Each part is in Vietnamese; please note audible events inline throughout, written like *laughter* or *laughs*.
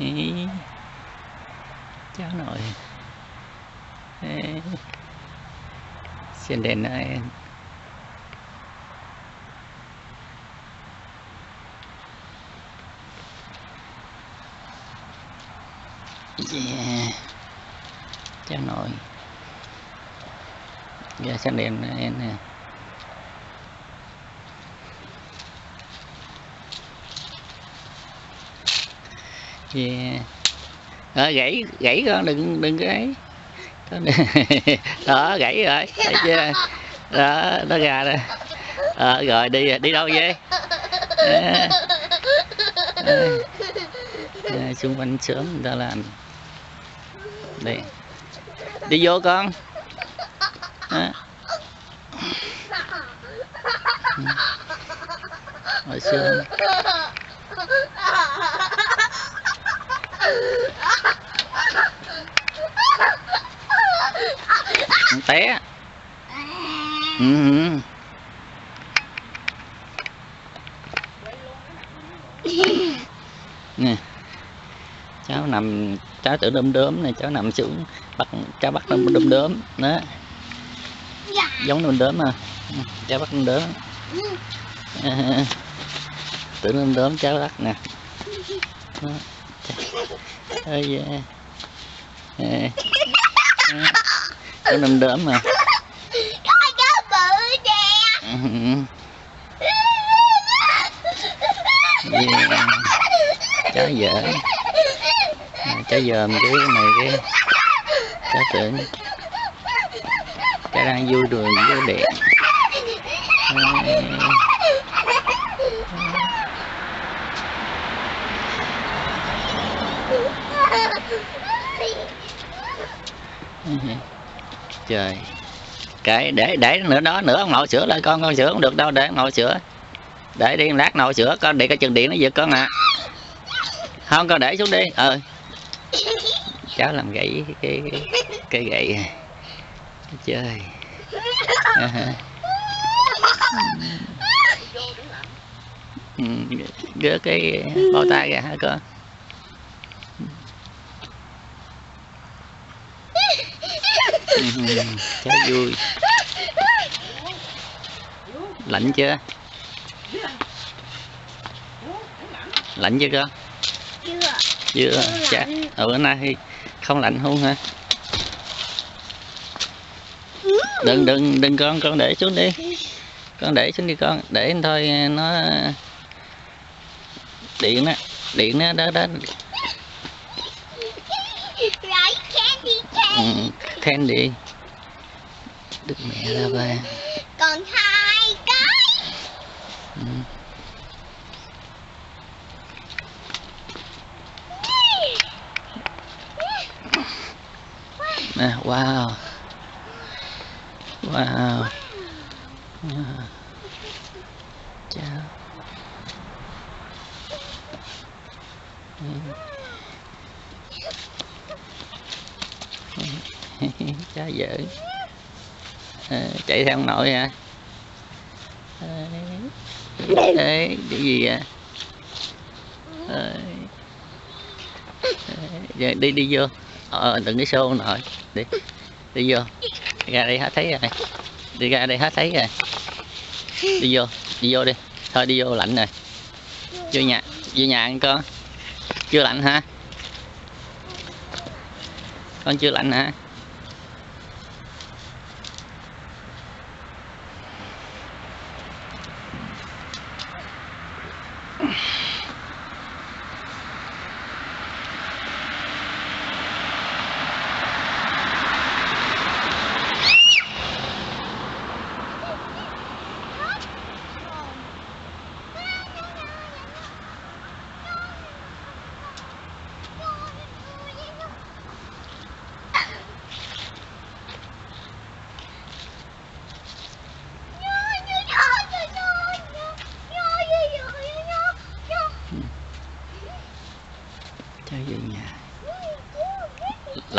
Ý. cháu nội Ê. xin đến đây yeah. cháu nội giờ xin đến đây nè yeah. Ờ, gãy gãy con đừng đừng gãy *laughs* đó gãy rồi thấy chưa? Đó nó gà rồi. À, rồi đi đi đâu vậy? À, à, à, xung quanh sớm người ta làm. Đi. Đi vô con. À. hồi xưa té. Ừ. nè. Cháu nằm cháu tự đom đóm này cháu nằm xuống bắt cháu bắt đom đom đóm. Đó. Giống đom đóm mà Ừ, cháu bắt đom đóm. *laughs* À, tự đom đóm cháu bắt nè. Đó. Ơi yeah. cháu đom đóm mà. Coi cá bự nè. Yeah. cháu dở. À, cháu dòm cái này cái cháu tưởng. Cháu đang vui đùa với điện Ừ. trời. Cái để để nữa đó nữa ông nội sửa lại con con sửa không được đâu để ông nội sửa. Để đi lát nội sửa con để cái chừng điện nó giật con à. Không con để xuống đi. Ờ. Cháu làm gãy cái cái, cái gậy à. chơi ờ. ừ. gỡ cái bao tay ra hả con? *laughs* Ừ, cháu vui. Lạnh chưa? Lạnh chưa con Chưa. Chưa. Lạnh. ở bữa nay không lạnh không hả? Đừng đừng đừng con con để xuống đi. Con để xuống đi con. Để thôi nó điện đó điện nó đó đó. Lấy candy ừ, cane candy đức mẹ ra ba Còn hai cái. Ừ. nè wow. Wow. Chào cha vợ à, chạy theo ông nội hả à, Ê, cái gì vậy? À, à, đi đi vô. Ờ, đừng cái xô nội. Đi đi vô. Ra đây hết thấy rồi. Đi ra đây hết thấy rồi. Đi vô đi vô đi. Thôi đi vô lạnh rồi. Vô nhà vô nhà ăn con. Chưa lạnh hả? Con chưa lạnh hả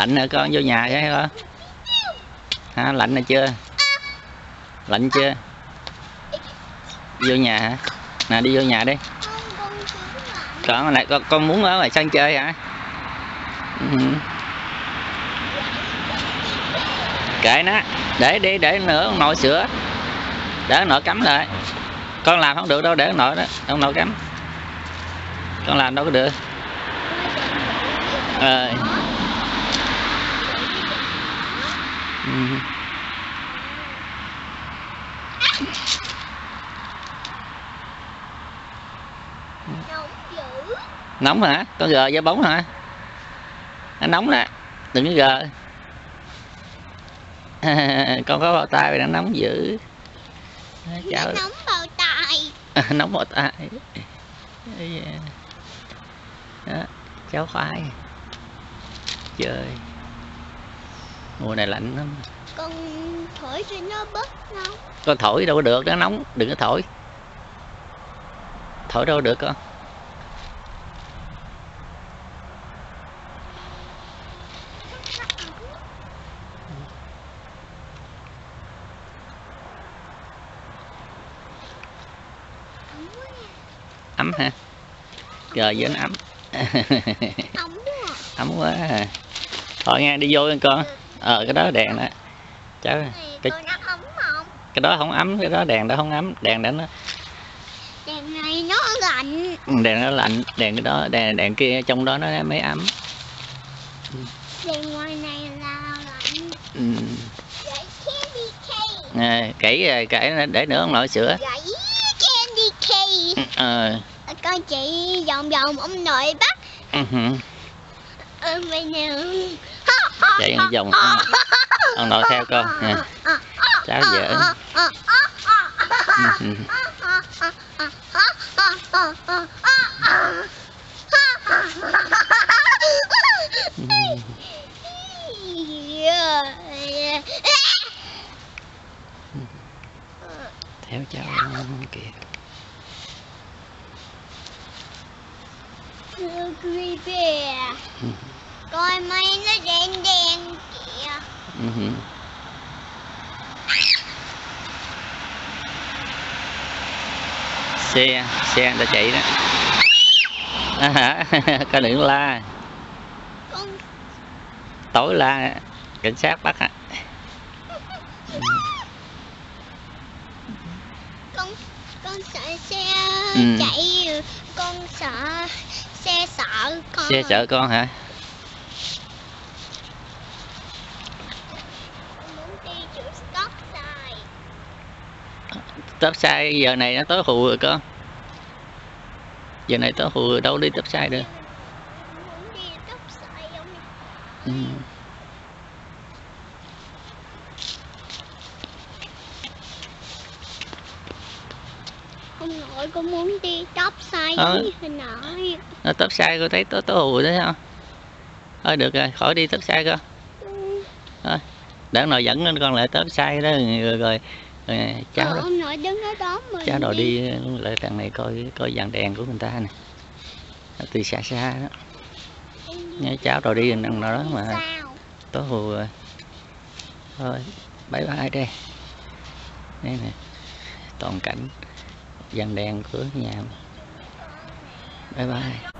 lạnh rồi con vô nhà cái hả hả lạnh rồi chưa? Lạnh chưa? Vô nhà hả? Nè đi vô nhà đi. Con lại con, con muốn ở ngoài sân chơi hả? Ừ. kệ nó. Để đi để nữa ông nội sửa để ông nội cắm lại. Con làm không được đâu để ông nội đó ông nội cắm. con làm đâu có được. Ờ ừ. nóng dữ nóng hả? Con gờ da bóng hả? Nó nóng đó. Đừng có gờ *laughs* con có bao tay nó nóng dữ. Nó nóng vào tay. *laughs* Nóng bao tay. Đó cháu khoai. Trời mùa này lạnh lắm. Con thổi cho nó bớt nóng. Con thổi đâu có được nó nóng đừng có thổi. Thổi đâu được con. Ấm ha giờ với nó ấm. Ấm quá. *laughs* Ấm quá. À. thôi nghe đi vô con ờ cái đó đèn đó. Cháu Cái- cái đó không ấm cái đó đèn đó không ấm đèn đó nó đèn này nó lạnh. Đèn nó lạnh đèn cái đó đèn đèn kia trong đó nó mới ấm. Đèn ngoài này là lạnh. Ừ. à, kỹ rồi kỹ để nữa ông nội sửa gãy candy cane. Ờ. Con chị vòng vòng ông nội bắt. Ừ hử. ờ, Chạy vòng ông, ông nội theo con nha cháu ừ. Ừ. theo cháu kìa creepy Ừ. coi mây nó đen đen kìa. Ừ hử. xe xe người ta chạy đó. À, hả *laughs* có đừng la. Con tối la cảnh sát bắt á. Con con sợ xe Ừ. chạy con sợ xe sợ con. Xe chở con hả Con muốn đi chỗ stop sign tớp sai giờ này nó tối hù rồi con giờ này tối hù đâu đi tớp sai được như ừ. Ông nội con muốn đi stop sign Ờ. hồi nãy nó tớp sai con thấy tối tối hù đấy không thôi được rồi khỏi đi tớp sai con Ừ. để nào dẫn lên con lại tớp sai đó rồi, rồi, rồi cháu Ờ, ông nội đứng ở đó mình cháu đồ đi. lại đằng này coi coi dàn đèn của người ta nè. Từ xa xa đó. Nhớ cháu đồ đi đằng nào đó mà tối hù rồi thôi bye bye đây. Đây nè toàn cảnh dàn đèn của nhà bye bye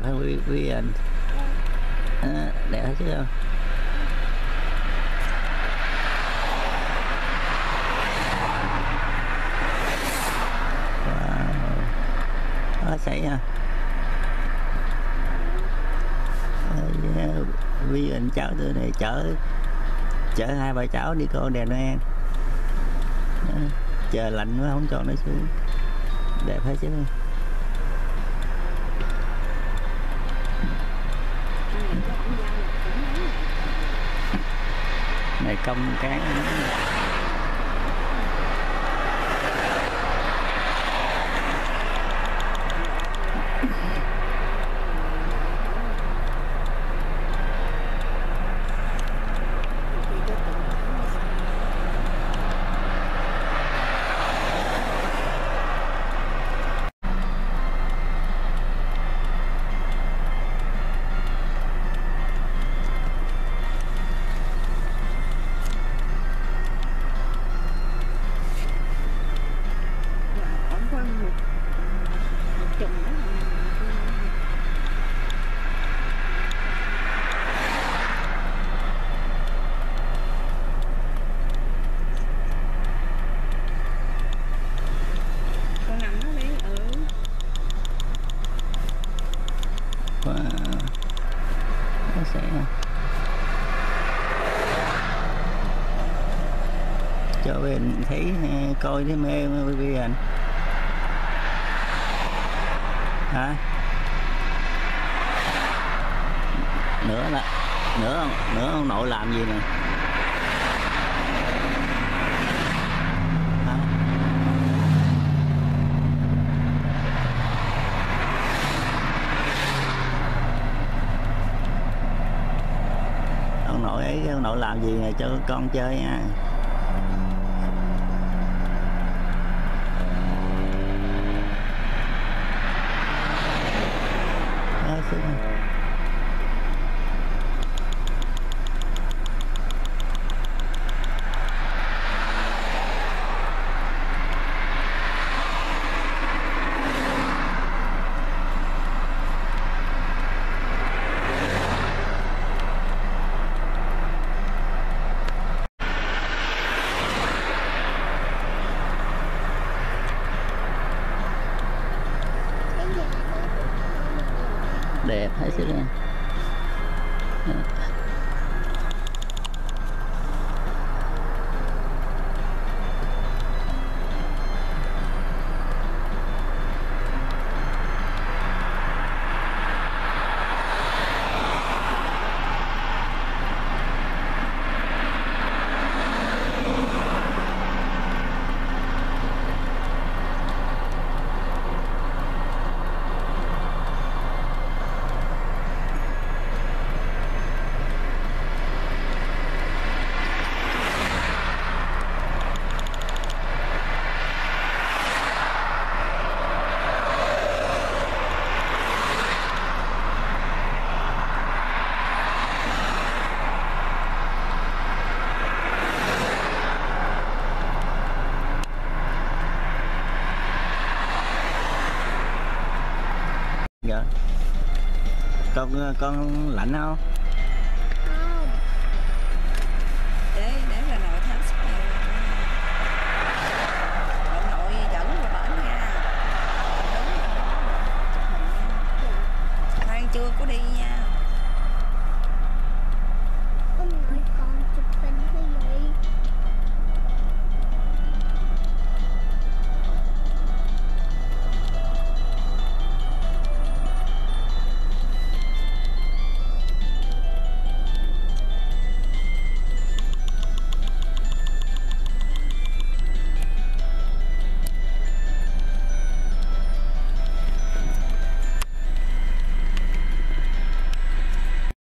đẹp hả quý quý anh à, đẹp hả chứ không? Wow. xảy à, à, ha vì anh cháu tôi này chở chở hai bà cháu đi coi đèn noel trời lạnh quá không cho nó xuống. Đẹp hết chứ này công cán Khoảng khoảng một một chùm đó con nằm nó đi ừ wow. nó sẽ cho bên thấy ờ, coi thấy mê quý vị à anh? Hả? Nữa là, nữa không nữa ông nội làm gì nè? Ông nội ấy, ông nội làm gì nè? Cho con chơi nha. Con ờ, con lạnh không? Không. Để để là nội tháo sức nhiều bà nội dẫn qua bển nha. Đứng chụp hình nha. Khoan chưa có đi nha.